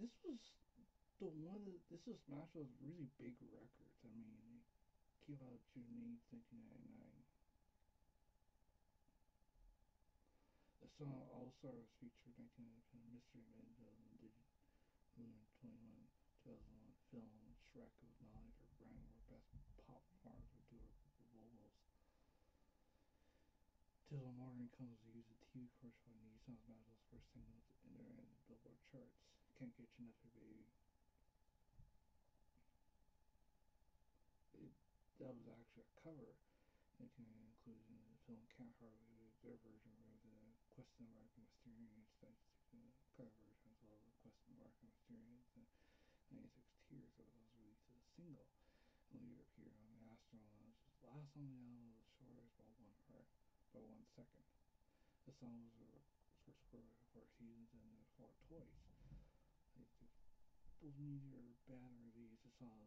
this was the one that this was Smash Mouth's really big records. I mean, it came out June 8th, 1999. The song All Stars featured 1999 Mystery Man and Digit Moon 21 2001 film Shrek was nominated for Grammy for Best Pop Performance with dual vocals. Till Morning Comes to use a TV commercial for Nissan's Smash Mouth's first that was actually a cover it can include in the film Can't Hardly their version of the Quest American Mysterians the cover version as well as the Quest American Mysterians and 96 Tears that was released as a single and later appeared on the Astronaut the last on the album was Shores by one heart by one second. The song was first Four Seasons and for Toys. Both neither band released the song